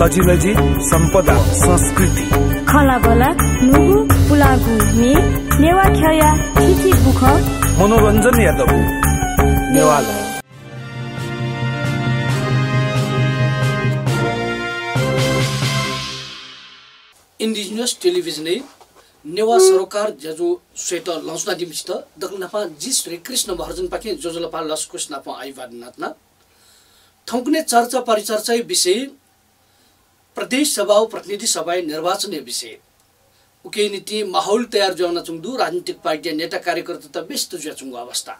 तजिलजी सम्पदा संस्कृति। खला बला नुगु पुलागु मे नेवा खया थिथि बुख। मनोरञ्जन यादव। नेवाला। इन्डिजिनियस टेलिभिजन नेवा सरोकार जजो स्वेट लौसना दिमसित दक्नपा जिस रे कृष्ण भर्जन पाखे जोजलपा लसकुस नापा आइवाद नातना थौकने चर्चा परिचर्चा विषय प्रदेश सभा प्रतिनिधि सभा निर्वाचन विषय। माहौल तयार जोना चुङ्दु राजनीतिक पार्टी नेता कार्यकर्ता त व्यस्त जुया चुङ्गु अवस्था।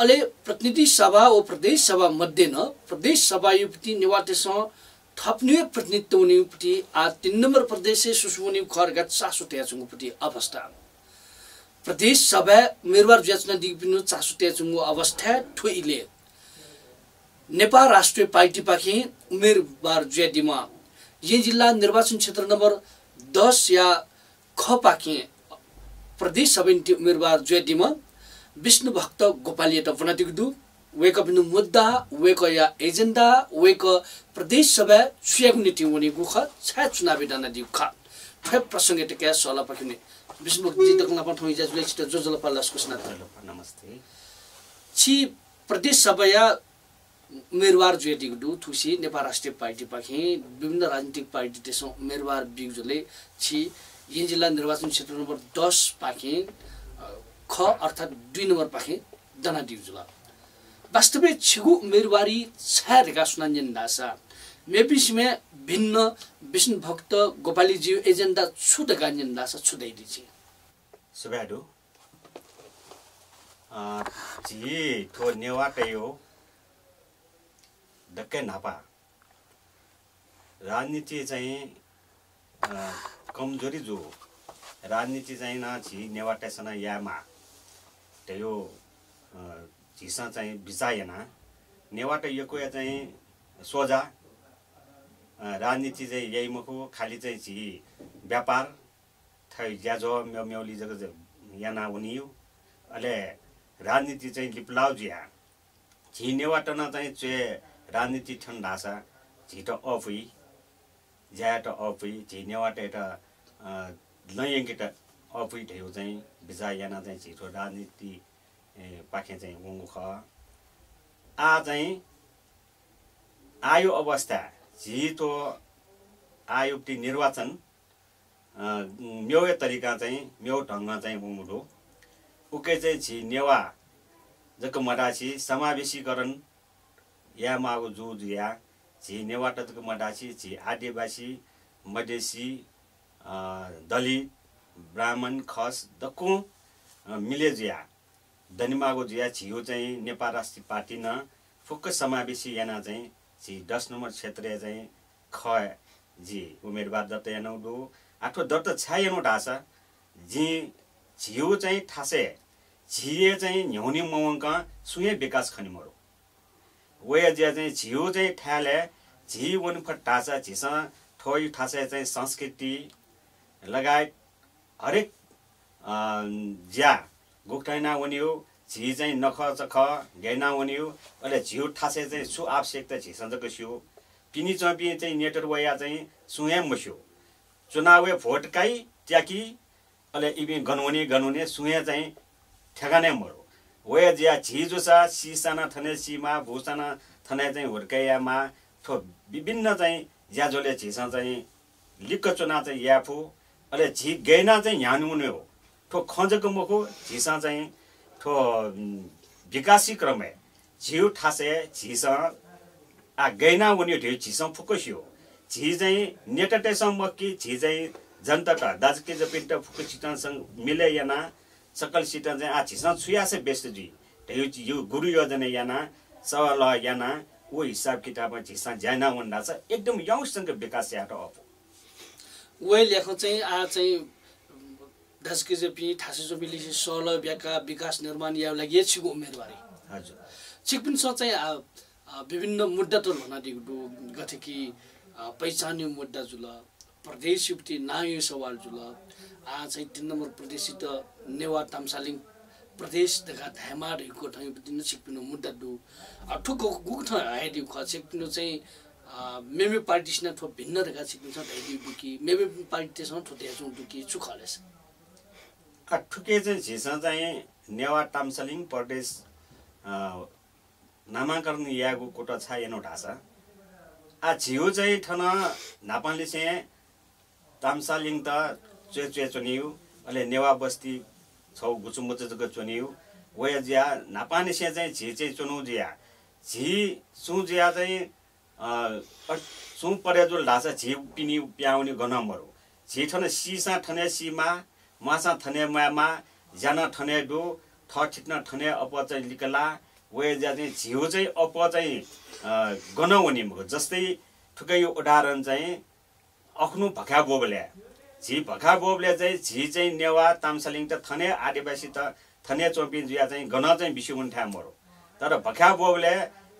अले प्रतिनिधि सभा ओ प्रदेश सभा मध्ये न प्रदेश सभा युपति निवातेसँग थप्ने प्रतिनिधित्व हुनेपट्टि आ तिन नम्बर प्रदेश सुसुमुनि खरगत चासो त्याचुङपट्टि अवस्था। प्रदेश सभा उम्मेदवार ज्याचना दिपिनु चासो त्याचुङको अवस्था ठोइले। नेपाल राष्ट्रिय पार्टी पाखे उम्मेदवार ज्यादिमा यही जिल्ला निर्वाचन क्षेत्र नम्बर दस या ख पाखे प्रदेश सभा उम्मेदवार ज्यादिमा विष्णु भक्त गोपाली त वनादिगदु वेक बिनु मुद्दा वेक या एजेन्डा वेक प्रदेश सभा छुयागु नीति हुने गुख छा चुनावी डाना दिउ ख। ठे प्रसंग त क्या सला पकिने विष्णु जी दकना पठाउ इजा जुले छिट जो जल पालास कुसना नमस्ते। छि प्रदेश सभा या उम्मेदवार दु थुसी नेपाल राष्ट्रिय पार्टी पाखे विभिन्न राजनीतिक पार्टी त्यसो उम्मेदवार बिगजुले छि। यिन जिल्ला निर्वाचन क्षेत्र नम्बर दस पाखे ख अर्थात् दुई नम्बर पाखे दना दिउजुला वास्तविक छिगु उम्मेदवारी छारेका सुनाञ्जन दासा। मेपिसमे भिन्न विष्णु भक्त गोपालीजी एजेन्डा छुटका ञ्जन दासा सुब्याडु झी थो नेवा कयो डक्कै नापा राजनीति चाहिँ कमजोरी जो राजनीति चाहिँ न झी नेवा टेसन यामा त्यो झिसा चाहिँ बिचाएन नेवाट यको चाहिँ सोझा। राजनीति चाहिँ यही मुखो खालि चाहिँ झी व्यापार। थै ज्याजो म्याउ म्याउली जग याना उनियो अहिले राजनीति चाहिँ लिप्लाउ जिया झी नेवाटन चाहिँ चे राजनीति ठन्डा छ झिट अफ हुई ज्याट अफ हुई झी नेवाट एउटा लयङ्किट अफ हुई ढेउ चाहिँ बिजा याना चाहिँ झिटो राजनीति पाखे चाहिँ उङ्गु ख। आ चाहिँ आयो अवस्था झिटो आयुक्ति निर्वाचन म्यौ तरिका चाहिँ म्यौ ढङ्ग चाहिँ उङ्गुलो उके चाहिँ झि नेवा जक मडासी समावेशीकरण या मागो जु जुया झि नेवाट जक मडासी झि आदिवासी मधेसी दलित ब्राह्मण खस दक्कु मिले जुया। धनिमागो जुया झियो चाहिँ नेपाल राष्ट्रिय पार्टी न फुक्क समावेशी याना चाहिँ झि दस नम्बर क्षेत्रीय चाहिँ ख जी उम्मेदवार दत्त यानौडो आठो दत्त छ्या यानो जी झियो चाहिँ ठासे। झिए चाहिँ न्याउने मवङ्क सुये विकास खनिमरो। वया ज्या चाहिँ झियो चाहिँ ठ्याले झि वन ढासा झिस ठोइ ठासे चाहिँ संस्कृति लगायत हरेक ज्या गुक्टाइना हुने झि चाहिँ नख चख घेना हुने अहिले झिउ ठासे चाहिँ सु आवश्यक त झिसन्जको सियो पिनी चम्पी चाहिँ नेटर वया चाहिँ सुयाम मस्यो चुनाव भोटकाई ट्याकी अहिले इबी गनहुने गनहुने सुया चाहिँ ठेगाने मरो। वया छ सिसाना थने सिमा भुसाना थने चाहिँ हुर्कायामा थो विभिन्न चाहिँ ज्याजोले झिसा चाहिँ लिक्क चुना चाहिँ याफु अहिले झि गैना चाहिँ ह्यानु हुने हो। ठो खजको मुखो झिसा चाहिँ ठो विकासी क्रमे झिउ ठासे झिस आ गैना उनी ढेउ झिस फुकुसियो। झि चाहिँ नेटटेसँग कि झि चाहिँ जनता दाजुके जपिन्ट फुकुसिटसँग मिले याना सकल सिट चाहिँ झिस छुयासे बेस्ट जी ढेउ यो गुरु योजना याना सवाल याना वो हिसाब किताबमा झिसा ज्याना वन्डा छ। एकदम यङसँग विकास याट अफ वे लेख चाहिँ आ चाहिँ धस्केजेपी ठासे मिलिसी सल ब्याका विकास निर्माण या लागि छिगो उम्मेदवारी। हजुर। छिकपिनसँग चाहिँ विभिन्न मुद्दा त भना दिगु गथे कि पहिचान्यो मुद्दा जुल प्रदेश युक्ति नायो सवाल जुल आ चाहिँ तिन नम्बर प्रदेश त नेवा तामसालिङ प्रदेश देखा रहेको ठाउँ दिन छिकपिनो मुद्दा दु ठुक्को गुक ठाउँ आइदिउ ख छिकपिनो चाहिँ मेमे पार्टीसँग ठो भिन्न रेखा सिकिन्छ ढाइदिउ डुकी मेमे पार्टीसँग ठो ध्याचौँ डुकी चुखलेस ठुके चाहिँ झिस चाहिँ नेवा टाम्सलिङ प्रदेश अ, नामाकरण यागु कोटा छ एनो ढासा आ झिउ चाहिँ ठन नापाले चाहिँ तामसालिङ त चुनिउ अहिले नेवा बस्ती छौ गुचुमुच जग चुनिउ वया जिया नापाने से चाहिँ झि चाहिँ चुनु जिया। झि सु जिया चाहिँ सु परे जो ढासा झि पिनी प्याउने गनमहरू झि ठन सिसा ठने सिमा मासा ठने मामा ज्यान ठने डो ठिट्न ठने अप चाहिँ लिकला। वे ज्या चाहिँ झिउ चाहिँ अप चाहिँ गनाउने मुख जस्तै ठुकै यो उदाहरण चाहिँ अख्नु भखा बोबले झि भखा बोबले चाहिँ झि चाहिँ नेवा तामसालिङ त थने आदिवासी त थने चोम्पिन जुया चाहिँ गन चाहिँ बिसु उन्ठ्या मरो। तर भखा बोबले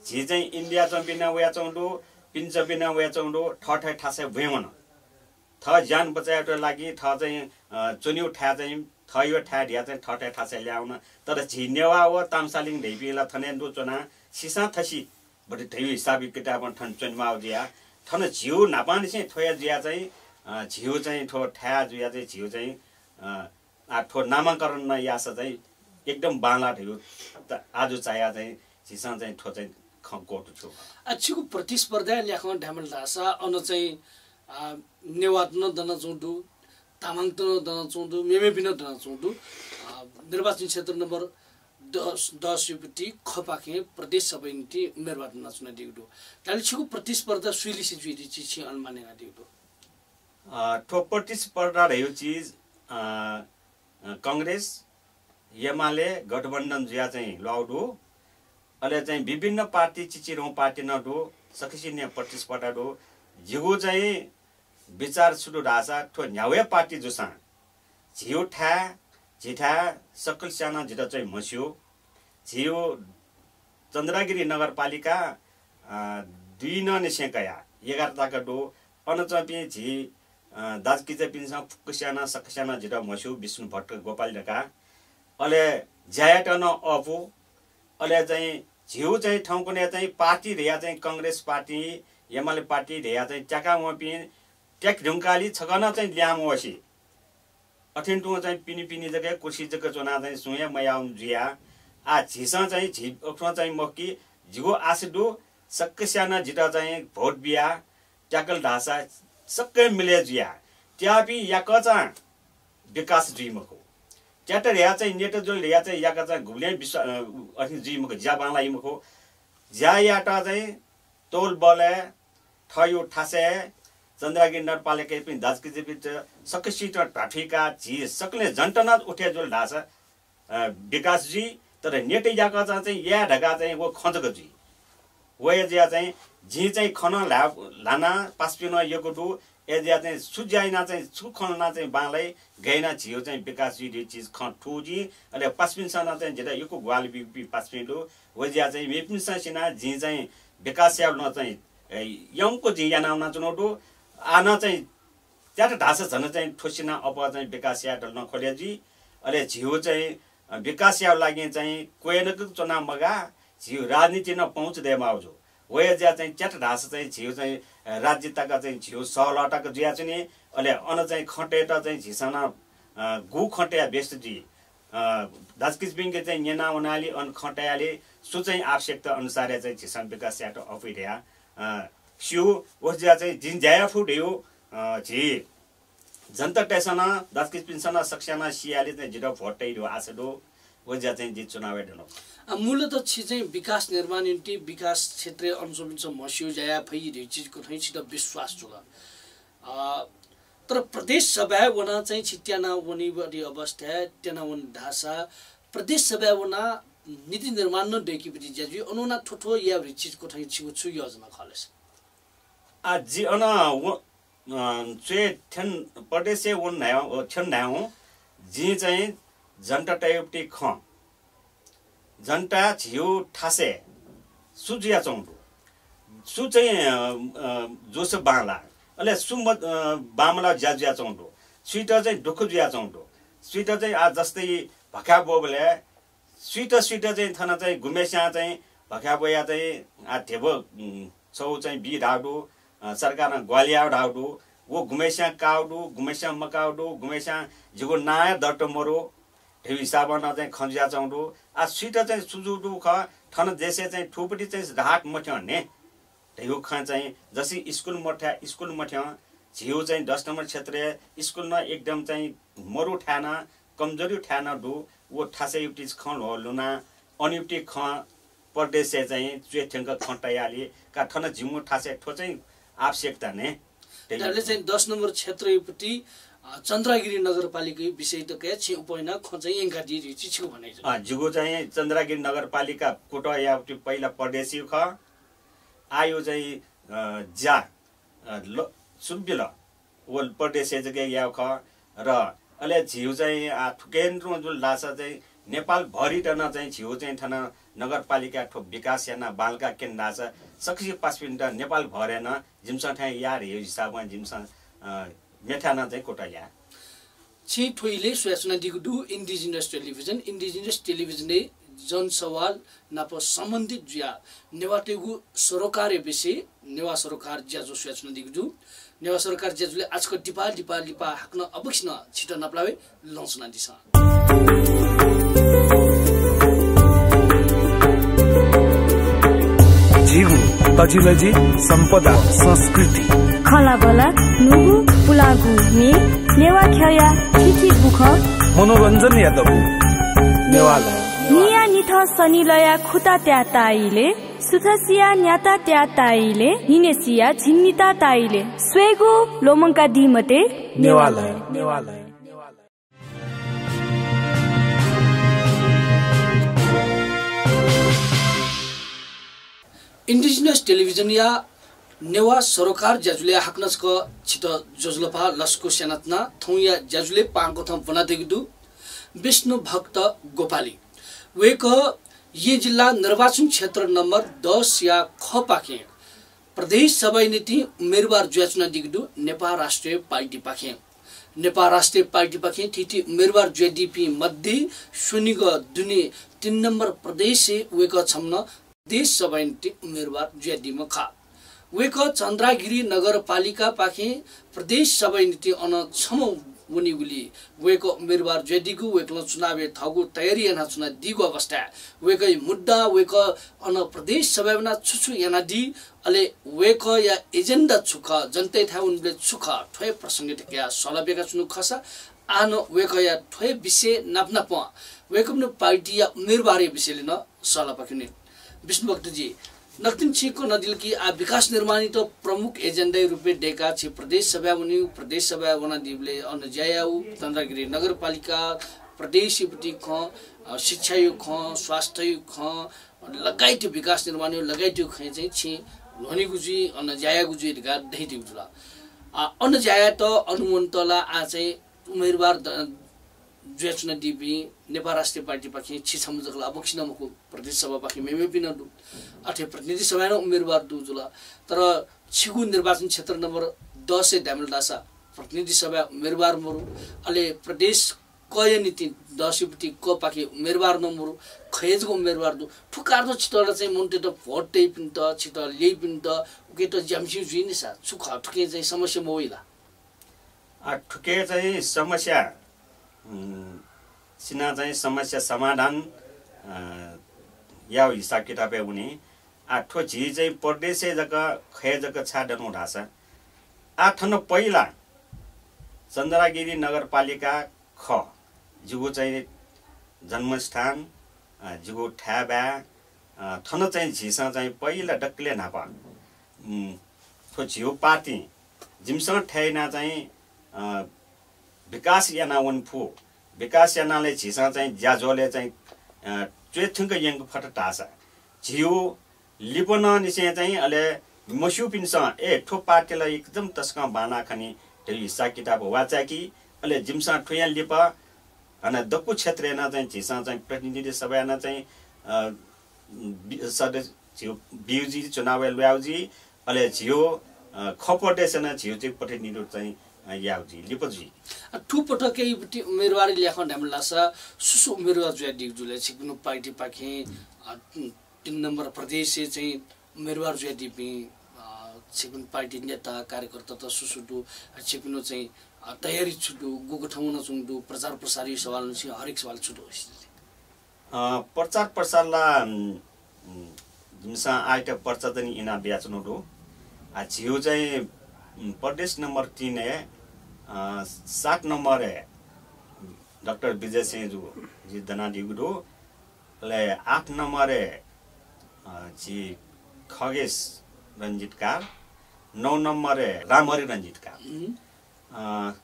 झि चाहिँ इन्डिया चम्पिन उया चौँडो पिन चम्पिन उया चौँडो ठ ठै ठासे भुइमन थ ज्यान बचाएको लागि थ चाहिँ चुन्यु ठ्या चाहिँ थयो ठ्या ढिया चाहिँ ठ ठ्या ठासे ल्याउन। तर झि नेवा व तामसालिङ ढैपिला थने दु चोना सिसा थसी बटे ढै हिसाबी किताब ठन चुनमा जिया ठन झिउ नापानी चाहिँ थोया जिया चाहिँ झिउ चाहिँ ठो ठ्या जुया चाहिँ झिउ चाहिँ ठो नामाकरण न यास चाहिँ एकदम बाला ढिउ त आज चाया चाहिँ झिसा चाहिँ ठो चाहिँ ख कोटु छु। आछिको प्रतिस्पर्धा ल्याख ढ्यामल ढासा अन चाहिँ नेवात न दन चौँडु तामाङ त दन चौँडु मेमे दन चौँडु निर्वाचन क्षेत्र नम्बर दस दस युपट्टि खपाखे प्रदेश सबै निम्ति निर्वाचन नचुना ताले छिको प्रतिस्पर्धा सुइलिसी जुइली छि अनुमानेगा दिउडु ठो प्रतिस्पर्धा रह्यो चिज कङ्ग्रेस एमाले गठबन्धन जुया चाहिँ लाउडो अहिले चाहिँ विभिन्न पार्टी चिचिरौँ पार्टी नडो सकिसिने प्रतिस्पर्धा डो झिगो चाहिँ विचार सुरु ढासा ठो न्यावे पार्टी जुसा। झिउ ठ्या झिठा सकल साना झिटा चाहिँ मस्यो। झिउ चन्द्रगिरी नगरपालिका दुई न सेकया एघार ताका डो अनचपी झि दाजकिचा पिन्सा फुकुस्याना सकस्याना झिटा मस्यो विष्णु भट्ट गोपाल ढका। अहिले ज्यायाटन अपो अहिले चाहिँ झिउ चाहिँ ठाउँको ने चाहिँ पार्टी रेया चाहिँ कङ्ग्रेस पार्टी एमाले पार्टी रेया चाहिँ च्याका मपि ट्याक ढुङ्काली छगन चाहिँ ल्याम वसी अठिन्टुमा चाहिँ पिनी पिनी जग्गा कुर्सी जग्गा चोना चाहिँ सुया मया जिया आ झिसा चाहिँ झि अख्रो चाहिँ मक्की झिगो आसिडो सक्कै साना झिटा चाहिँ भोट बिहा ट्याकल ढासा सबै मिले जिया। ट्यापी या कचा विकास जुइमको ट्याटर या चाहिँ नेट जो या चाहिँ याका चाहिँ घुम्ने विश्व अथि जुइमको ज्या बाला इमको ज्या याटा चाहिँ तोल बले ठयो ठासे चन्द्रगिरी नगरपालिका पनि बिच सबै सिट ढाठीका झी सक्ने जन्टना उठे जो ढासा। अ, विकासजी तर नेटै याका चाहिँ या ढका चाहिँ वो खँचको जी वय ज्या चाहिँ झी चाहिँ खन ला लाना पास्पिन यो डु एजिया चाहिँ सुज्याइना चाहिँ सुखना चाहिँ बाँलै गैना झियो चाहिँ विकास चिज ख ठुजी अहिले पास्पिनसँग चाहिँ जेटा यो ग्वाल बिपी पास्पिलो वजिया चाहिँ मेपिनसँग सिना झी चाहिँ विकास न चाहिँ यङको झी याना चुनौटो। आना चाहिँ त्याट ढाँसा झन् चाहिँ ठोसिना अप चाहिँ विकास या डल्न खोलेजी अहिले झिउ चाहिँ विकास या लागि चाहिँ कोएनको चुनाव मगा झिउ राजनीति न पहुँच आउँछु वया ज्या चाहिँ च्याट ढाँसा चाहिँ झिउ चाहिँ राज्यताका चाहिँ झिउ सहलटाको ज्या चाहिँ नि अहिले अन चाहिँ खटेटा चाहिँ झिसाना गु खटेया बेस्टजी दाजकिस बिङ्गे चाहिँ नेना उनाली अन खटायाले सो चाहिँ आवश्यकता अनुसार चाहिँ झिसान विकास याटो अफिर्या सिउ ज्या चाहिँ जिन ज्याया फुड हो झि। जनता टेसन दाजकिस पिन्सन सक्साना सियाले चाहिँ झिटो भोटै हो आसडो ओ ज्या चाहिँ जित चुनाव हेर्नु मूलत छि चाहिँ विकास निर्माण निम्ति विकास क्षेत्रीय अनुसन्धान मस्यो जया फै चिजको ठैसित विश्वास जुल तर प्रदेश सभा वना चाहिँ छिट्याना वनी बढी अवस्था त्यना वन ढासा प्रदेश सभा वना नीति निर्माण न डेकीपट्टि ज्याजु अनुना ठोठो या चिजको ठै छिउ छु योजना खलेस। आ जी अन वो चे ठेन प्रदेश वन नायो ठेन नायो जी चाहिँ जनता टाइपटी ख। जनता झिउ ठासे। सुजिया चौँडो सु चाहिँ जोस बाँला अहिले सु बामला ज्या ज्या चौँडो स्विटर चाहिँ ढुक्क ज्या चौँडो स्विटर चाहिँ आज जस्तै भक्या बोबले स्विटर स्विटर चाहिँ थन चाहिँ घुमेस्या चाहिँ भक्या बोया चाहिँ आ ढेबो छौ चाहिँ बी ढाउडु सरकार ग्वालिया ढाउडु वो घुमेस्या काउडु घुमेस्या मकाउडु घुमेस्या जिगो नाय दट्ट मरो ढेउ हिसाबमा चाहिँ खन्जिया चौडु आ सुइट चाहिँ सुजुडु ख ठन देशे चाहिँ ठुपटी चाहिँ ढाक मठ्यो भन्ने ढेउ ख चाहिँ जसी स्कुल मठ्या स्कुल मठ्या झिउ चाहिँ दस नम्बर क्षेत्र स्कुल न एकदम चाहिँ मरु ठ्यान कमजोरी ठ्यान डु वो ठासे युटी ख लुना। अनियुटी ख परदेशे चाहिँ चुएठ्याङ्क खटाइहाली का ठन झिमु ठासे ठो चाहिँ आवश्यकता ने। चाहिँ दस नम्बर क्षेत्रपट्टि अ, चन्द्रगिरी नगरपालिका विषय त क्या छि उपैना ख चाहिँ एङ्का दिरी छु। भने जुगो चाहिँ चन्द्रगिरी नगरपालिका कोट यावटी पहिला परदेशी ख आयो चाहिँ अँ, ल सुम्बिल वो परदेशी याव ख र अहिले झिउ चाहिँ आ, ठुकेन्द्र जुन लासा चाहिँ नेपाल भरिटन चाहिँ झिउ चाहिँ ठन नगरपालिका ठो विकास याना बालका केन्द्र लासा सक्सी पासपिन्ट नेपाल भरेन जिम्सा ठाइ यार यो हिसाबमा जिम्सा मेठाना चाहिँ कोटा या छि ठोइले सूचना दिगुडु इन्डिजिनस टेलिभिजन इन्डिजिनस टेलिभिजनले जनसवाल नाप सम्बन्धित जुया नेवाटेगु सरोकारे विषय नेवा सरोकार ज्याजो सूचना दिगुडु नेवा सरकार ज्याजुले आजको डिपा डिपा डिपा हाक्न अवश्य छिटो नपलावे लौसना दिस झिगु तजिलजी सम्पदा संस्कृति। खला बला नुगु पुलागु मे नेवा ख्यया थिथि बुख मनोरञ्जन यादव। नेवाला निया निथ सनिलया खुता त्या ताइले सुथसिया न्याता त्या ताइले निनेसिया झिन्निता ताइले स्वेगु लोमङ्का दिमते नेवाला नेवाला इन्डिजिनस टेलिभिजन या नेवा सरोकार ज्याजुले हाक्नसक छिट जोजलपा लस्को सेनातना थौ या ज्याजुले पाको थम बनादेखि विष्णु भक्त गोपाली। वेक ये जिल्ला निर्वाचन क्षेत्र नम्बर दस या ख पाखे। प्रदेश सभानीति उम्मेदवार ज्याचुना दिगडु नेपाल राष्ट्रिय पार्टी पाखे। नेपाल राष्ट्रिय पार्टी पाखे थिति उम्मेदवार जेडिपी मध्ये सुनिग दुने तिन नम्बर प्रदेश वेक छम्न देश सभानीति उम्मेदवार जेडीमा खा वेक चन्द्रागिरी नगरपालिका पाखे प्रदेश सभानीति अन छमौ मुनिगुली वेको उम्मेदवार जेडीगु वेकल चुनावे थगु तयारी याना चुना दिगु अवस्था। वेकै मुद्दा वेक अन प्रदेश सभामा छुछु याना दि। अले वेक या एजेन्डा छुख जनतै था उनले छुख ठोय प्रसङ्ग क्या सलबेका चुनु खसा। आन वेक या ठोय विषय नाप्ना प। वेकम पार्टी या उम्मेदवार विषयले न। सला पकिने नक्तिन छिको नदिल की आ विकास निर्माणी तो प्रमुख एजेंडा रूपे डेका छि प्रदेश सभा उनी प्रदेश सभा वना दिबले अन जयाउ चन्द्रगिरी नगरपालिका प्रदेश युपटी ख शिक्षा यु ख स्वास्थ्य यु ख लगायत विकास निर्माण लगायत यु ख चाहिँ छि ध्वनि गुजी अन जाया गुजी गा दही दिउला आ अन जाया त अनुमन्तला आ चाहिँ उम्मेदवार जुयाचुना डिबी नेपाल राष्ट्रिय पार्टी पाखि छिछम जगला अवक्षी नमको प्रदेश सभा पाखि मेमे पिन दु अठे प्रतिनिधि सभा दु जुला तर छिगु निर्वाचन क्षेत्र नम्बर दस ड्यामल दासा प्रतिनिधि सभा उम्मेदवार मरु अले प्रदेश कय नीति दसपट्टि क पाखि उम्मेदवार नमरु खयजको उम्मेदवार दु ठुकार छिटो चाहिँ मुन्टे त भोट त्यही पिन त छिटो ल्याइ पिन त उके त ज्याम्सी जुइ नि सा सुख ठुके चाहिँ समस्या मोइला ठुके चाहिँ समस्या सिना चाहिँ समस्या समाधान या हिसाब किताबे उनी आ ठो झी चाहिँ परदेशे जग खय जग छाडनु आ ठन पहिला चन्द्रगिरी नगरपालिका ख जुगो चाहिँ जन्मस्थान जुगो ठ्याबा ठन चाहिँ झिसा चाहिँ पहिला डक्ले नापा। ठो झिउ पार्टी जिमसँग ठ्याइना चाहिँ विकास याना वनफु विकास यानाले झिसा चाहिँ ज्याजोले चाहिँ अ, चुएथुङ्क यङ्क फट टासा। झिउ लिपन निसे चाहिँ अहिले मस्यु पिनसँग ए ठो पार्टीलाई एकदम तस्क बाना खनि त्यो हिस्सा किताब वाचाकी अहिले जिमसा ठुया लिप अनि दक्कु क्षेत्र याना चाहिँ झिसा चाहिँ प्रतिनिधि सभा याना चाहिँ सदस्य झिउ बिउजी चुनाव ल्याउजी अहिले झिउ खपटेसन झिउ चाहिँ प्रतिनिधि चाहिँ याउजी लिपजी ठु पटकै बुटी उम्मेदवार ल्याख ढाम लासा सुसु उम्मेदवार जुया डिगजुले छिक्नु पार्टी पाखे तिन नम्बर प्रदेश चाहिँ उम्मेदवार जुया दिपी छिपिन पार्टी नेता कार्यकर्ता त सुसुटु छिपिनो चाहिँ तयारी छुटु गएको ठाउँमा चुङ्दु प्रचार प्रसार यी सवाल हरेक सवाल छुटु प्रचार प्रसारला जिमसा आइटा पर्चा चाहिँ इना आ झिउ चाहिँ प्रदेश नम्बर तिन है अ, सात नम्बर है डॉक्टर विजय सिंह जो जी दना डिगुडो ले आठ नम्बर है अ, जी खगेश रञ्जित कार नौ नम्बर है रामहरि रञ्जित कार अ,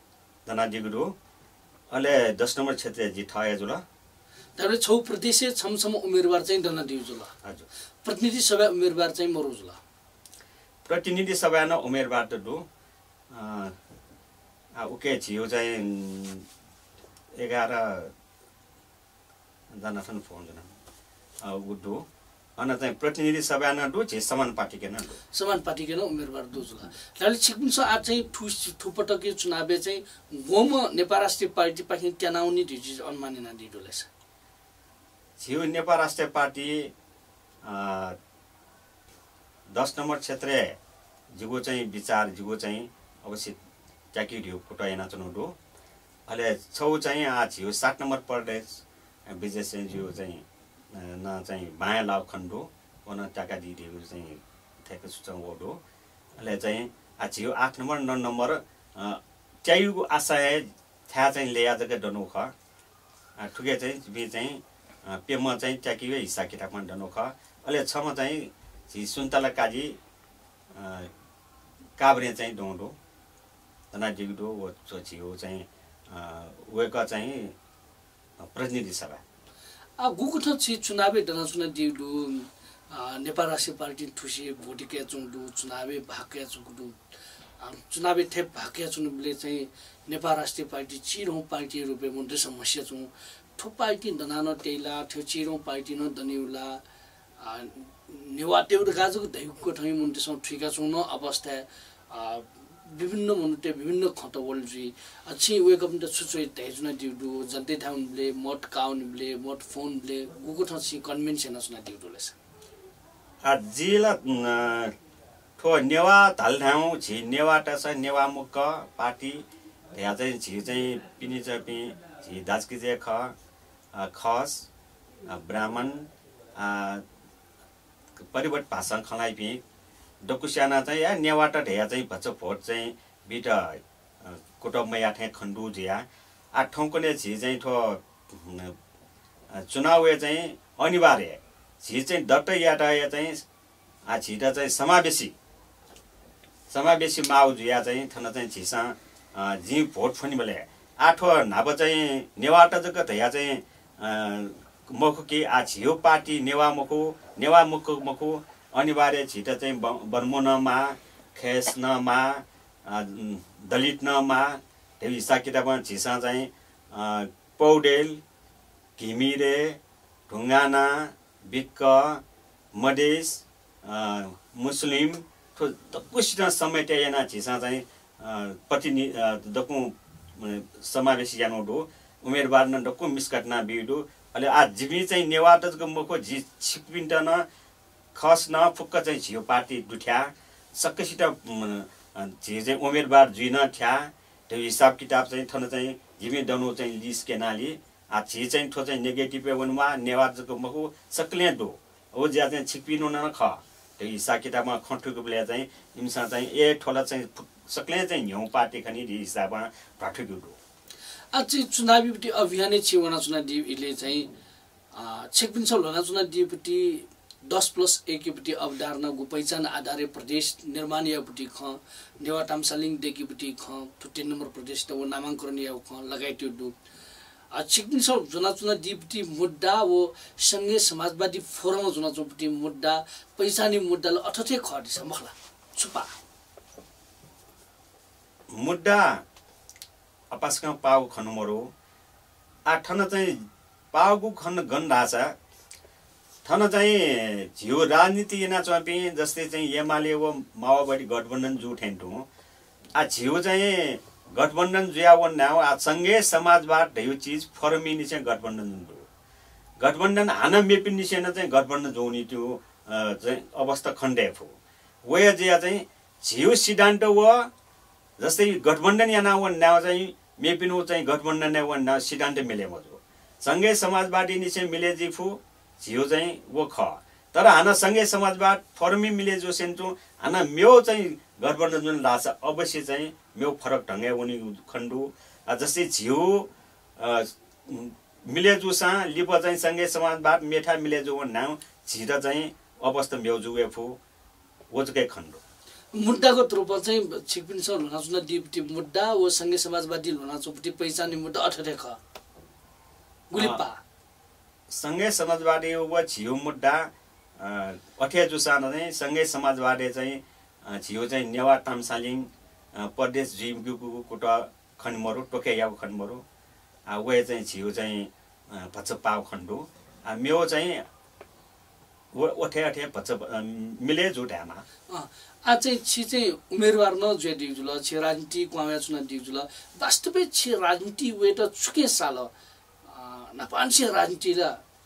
दना डिगुडो अहिले दस नम्बर क्षेत्र जी ठया जुल तर छौ प्रदेशीय छमसम्म उम्मेदवार चाहिँ डना दिउजुला हजुर प्रतिनिधि सभा उम्मेदवार चाहिँ मरुजुला प्रतिनिधि सभा न उमेरबाट डु अ, आ, उके छियो चाहिँ एघार जना छन् फोन जना ऊ डु अन चाहिँ प्रतिनिधि सभा न डु झे समान पार्टीके न समान पार्टीकै न उम्मेदवार दोजुला त्याले छिक्पिन्छ आज चाहिँ ठुस थुपटके चुनावे चाहिँ गोम नेपाल राष्ट्रिय पार्टी पाखि ट्यानाउने ढिजी अनुमानिना दिडोलेछ छियो नेपाल राष्ट्रिय पार्टी दस नम्बर क्षेत्र जिगो चाहिँ विचार जिगो चाहिँ अवश्य ट्याकी ढिउ कुटाएन चुनौडो अहिले छौ चाहिँ आ छियो सात नम्बर प्रदेश विजय सिंहज्यू चाहिँ न चाहिँ बायाँ लाउ खण्डो वन टाका दिदीहरू चाहिँ ठ्याक्क सुचाउ ओडो अहिले चाहिँ आ छियो आठ नम्बर नौ नम्बर ट्यायुको आशा थ्या चाहिँ ल्याया जग्गा डनु ख आ, ठुके चाहिँ बि चाहिँ पेम चाहिँ ट्याकियो हिस्सा किताबमा डनु ख अहिले छमा चाहिँ सुन्तला काजी काभ्रे चाहिँ डोडो तना डिगडो वो छोचियो चाहिँ वेका चाहिँ प्रतिनिधि सभा आ गुकुठ छि चुनावे डना चुना दिडु नेपाल राष्ट्रिय पार्टी ठुसी भोटिके चुङडु चुनावे भाग्य चुङडु चुनावे ठेप भाग्य चुनुले चाहिँ नेपाल राष्ट्रिय पार्टी चिरौँ पार्टी रूपे मुन्टे समस्या चुङ ठो पार्टी दनान टेला ठ्यो चिरौँ पार्टी न दनिउला नेवा टेउड गाजुको धैको ठाउँ मुन्टेसँग ठिका चुङ न अवस्था विभिन्न मुन्टे विभिन्न खत बोल्जी अच्छी वेक अप छुचोइ धेजुना दिउडु जन्तै ठाउँले मट काउनले मट फोनले गुगु ठाउँ छि कन्भेन्सन सुना दिउडुलेस आ जिला न, ठो नेवा धालठाउँ झि नेवाटा छ नेवा मुख पार्टी त्यहाँ चाहिँ झि चाहिँ पिनी चपी झि दाजकिजे ख आ, खस ब्राह्मण परिवट भाषा खलाइ पि डकुस्याना चाहिँ या नेवाटा ढेया चाहिँ भच्च भोट चाहिँ बिट कुटुम्ब या ठे खण्डु झिया। आ ठाउँकोले झि चाहिँ ठो न, चुनाव चाहिँ अनिवार्य। झि चाहिँ डट्ट याटा या चाहिँ आ झिटा चाहिँ समावेशी। समावेशी माउ जुया चाहिँ थन चाहिँ अ, झि भोट फुनि बेले आठो नाब चाहिँ नेवाटा जग्गा धया चाहिँ अ, मखु कि आ झियो पार्टी नेवा मखु नेवा मुखु अनिवार्य छिटा चाहिँ ब- बर्मुनमा खेस्नमा अ, दलितनमा त्यो हिसाब किताबमा झिसा चाहिँ पौडेल घिमिरे ढुङ्गाना बिक्क मधेस मुस्लिम। दक्कुसित समेटेना झिसा चाहिँ प्रतिनि दक्कु समावेशी जानुडो उमेरबार न डक्कु मिसकटना बिडु अहिले आ झिमी चाहिँ नेवाटको मुखो झि छिपिन्ट न खस न फुक्क चाहिँ झियो पार्टी दुठ्या। सक्कसित अम, झि चाहिँ उमेरबार जुइन ठ्या। त्यो हिसाब किताब चाहिँ थन चाहिँ झिमी डनु चाहिँ लिस केनाली। आ झि चाहिँ ठो चाहिँ नेगेटिभ वनमा नेवाजको मखु सक्ले डो ओ ज्या चाहिँ छिपिनु न ख। त्यो हिसाब किताबमा खठुको बेला चाहिँ इम्सा चाहिँ ए ठोला चाहिँ सक्ले चाहिँ हिउँ पार्टी खनि हिसाबमा भठुको डो आज चाहिँ चुनावीपट्टि अभियानै चुनाव डिले चाहिँ छेकपिन छ लोना चुनाव डिपट्टि दस प्लस एकपट्टि अवधारणा गु पहिचान आधारे प्रदेश निर्माण यापट्टि ख नेवा टाम्सालिङ डेकीपट्टि ख थुट्टे नम्बर प्रदेश त वो नामाङ्करण या ख लगाइट्यो डु छिकपिन छ जुना चुना मुद्दा वो सङ्घीय समाजवादी फोरम जुना चौपट्टि मुद्दा पहिचानी मुद्दालाई अठथे खटिस मखला छुपा मुद्दा अपासका पाउ खनुमरो आ ठन चाहिँ पाउको खन गन ढाँछ ठन चाहिँ झिउ राजनीति एना चपी जस्तै चाहिँ एमाले वो माओवादी गठबन्धन जु ठेन्टु आ झिउ चाहिँ गठबन्धन जुया वो नाउ आ सँगै समाजवाद ढेउ चिज फरमिनी चाहिँ गठबन्धन जुन गठबन्धन हान मेपिन चाहिँ गठबन्धन जोनी त्यो चाहिँ अवस्था खण्डेफ हो। वे जिया चाहिँ झिउ सिद्धान्त व जस्तै गठबन्धन याना व नाव चाहिँ मेपिनु चाहिँ गठबन्धन नै व नाव सिद्धान्त मिले मजो सँगै समाजवादी निसे मिले जिफु झिउ चाहिँ वो ख। तर हाना सँगै समाजवाद फर्मी मिले जो सेन्चु हाना म्यो चाहिँ गठबन्धन जुन लाग्छ अवश्य चाहिँ म्यो फरक ढङ्गे उनी खण्डु। जस्तै झिउ मिलेजुसा लिप चाहिँ सँगै समाजवाद मेठा मिलेजु नाउ झिर चाहिँ अवस्था म्याउजु एफु ओजुकै खण्डु। मुद्दाको रूपमा चाहिँ छिकपिन छ लोनाचुना डिप्टी मुद्दा व सङ्घीय समाजवादी लोनाचुपट्टि पहिचाने मुद्दा अठरे ख गुलिप्पा सँगै समाजवादी व झिउ मुद्दा अठे जुसान चाहिँ सँगै समाजवादी चाहिँ झिउ चाहिँ नेवा तामसालिङ प्रदेश जिमगुको कुट खन्मरु टोके याउ खन्मरु आ वे चाहिँ झिउ चाहिँ पाउ खण्डु। म्यो चाहिँ मिले जुट्यामा अँ, आ चाहिँ छि चाहिँ उम्मेदवार न जे दिगजुल छि राजनीति क्वामे चुना दिगजुल वास्तवै छि राजनीति वे त छुके साल। नपान छि राजनीति र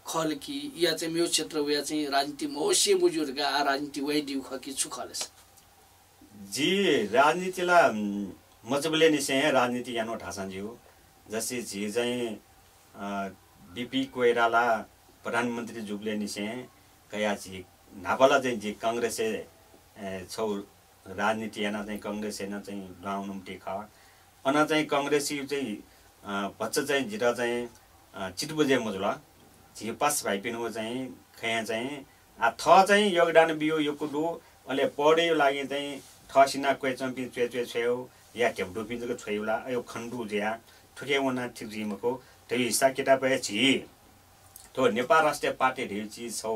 खल कि या चाहिँ मेरो क्षेत्र वे चाहिँ राजनीति मौसे मुजुरगा राजनीति वे दिउ ख कि छु खलेस। जी राजनीतिलाई मजबुले निसे राजनीति यानो ठासान्ज्यू जस्तै झी चाहिँ बिपी कोइराला प्रधानमन्त्री जुगले निसे कया झी नापाला चाहिँ झी काङ्ग्रेसे छौ राजनीति याना चाहिँ काङ्ग्रेसेन चाहिँ डुवाउनु टेख अन चाहिँ काङ्ग्रेसी चाहिँ अ, भच्च चाहिँ झिर चाहिँ अ, चिटबुझे मजुल। झी पास भाइपिनु चाहिँ खया चाहिँ आ थ चाहिँ योगदान बियो यो कुदु अहिले पढ्यो लागि चाहिँ ठसिना क्वे चम्पी चुए चुए या ढेउ डुपिन्छ छोइला यो खण्डु ज्या ठुके वना ठिक जिमको त्यो हिस्सा किताब छि। तो नेपाल राष्ट्रिय पार्टी ढिची छौ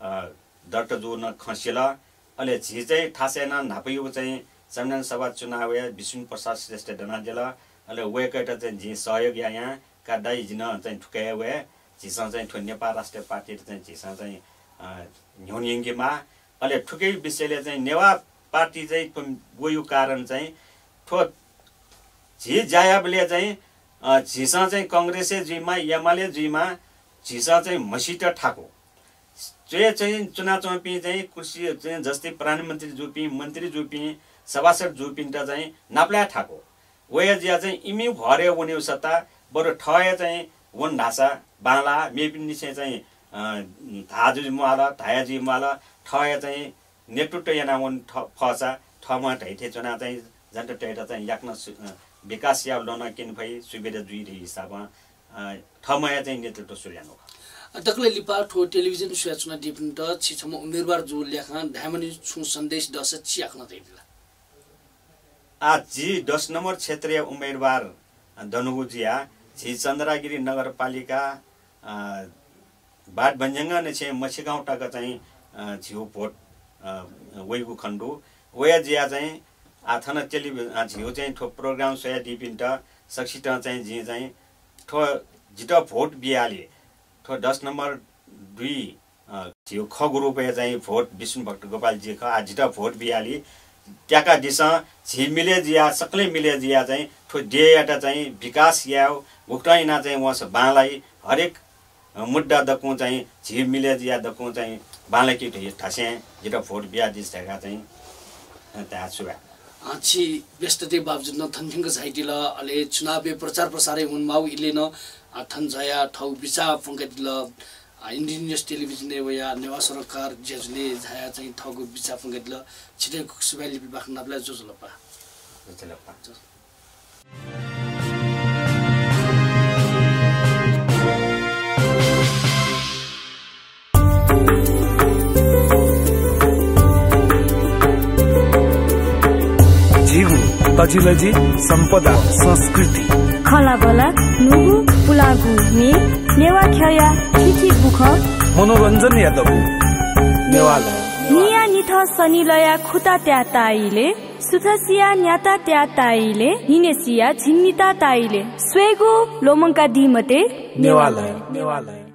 दर्ट जो न खसिल अहिले चाहिँ थासेन नापैयो चाहिँ संविधान सभा चुनाव या विष्णु प्रसाद श्रेष्ठ दिल अहिले वेकैट चाहिँ झि सहयोग या यहाँ का दाइ झिन चाहिँ ठुकाए वे झिसँग चाहिँ ठो नेपाल राष्ट्रिय पार्टी चाहिँ झिसँग चाहिँ न्युनिङ्गीमा अहिले ठुकै विषयले चाहिँ नेवा पार्टी चाहिँ गयो कारण चाहिँ ठो झि जायाबले चाहिँ झिसँग चाहिँ कङ्ग्रेसे जुइमा एमाले जुइमा झिसँग चाहिँ मसिट ठाको। जे चाहिँ चुनाव चौपी चाहिँ कृषि चाहिँ जस्तै प्रधानमन्त्री जुपी मन्त्री जुपी सभासद त चाहिँ नाप्ला ठाको वया जिया चाहिँ इम्यु भर्यो उनी सत्ता बरु ठय चाहिँ वन ढासा बाला मेपिन निसे चाहिँ धाजु माल धायाजी माल ठय चाहिँ नेतृत्व याना वन ठ फसा ठमा ढैथे चुना चाहिँ झन्ट टेट चाहिँ याक्न विकास या लन किन भई सुविधा जुइरे हिसाबमा ठमया चाहिँ नेतृत्व सुर्याउनु दक्ले लिपा ठो टेलिभिजन सुया चुना डिपिन त छि छम उम्मेदवार जो ल्याखा धामनी छु सन्देश दस छि आख्न दैदिला आज जी दस नम्बर क्षेत्रीय उम्मेदवार धनुगुजिया झी चन्द्रगिरी नगरपालिका बाट भन्ज्याङ्ग ने छे मछिगाउँ टाका चाहिँ झिउ भोट वेगु खण्डु। वया जिया चाहिँ आथन टेलिभि अ, झिउ चाहिँ ठो प्रोग्राम सोया डिपिन्ट सक्षित चाहिँ झि चाहिँ ठो झिट भोट बिहाली दस नम्बर दुई अ, झिउ ख ग्रुपे चाहिँ भोट विष्णु भक्त गोपालजी ख आ झिट भोट बिहाली। त्याका दिस मिले जिया सक्लै मिले जिया चाहिँ ठो डेटा चाहिँ विकास या भुक्टाइना चाहिँ वस बाँलाई। हरेक मुद्दा दक्कु चाहिँ झि मिले जिया दक्कु चाहिँ बाँलाई कि ठासे जिटा भोट बिहा दिस ढेका चाहिँ त्यहाँ छि व्यस्तते बावजुद न थनथिङ्ग झाइदिल अले चुनाव प्रचार प्रसारै हुन माउ इले न। आ, थन झया ठौ बिचा फङ्काइदिल इन्डियन न्युज टेलिभिजन या नेवा सरकार जेजले झाया चाहिँ ठगु बिचा फङ्काइदिल छिटै सुबाइली विभाग नाप्ला जोजलपा झिगु तजिलजी सम्पदा संस्कृति। खला बला नुगु। पुलागु ने नेवा ख्यया बुख मनोरञ्जन यादव नेवालय निया निथ सनिलया खुता त्या ताइले सुथसिया न्याता त्या ताइले निनेसिया झिन्निता ताइले स्वेगु लोमङ्का दिमते नेवालय नेवालय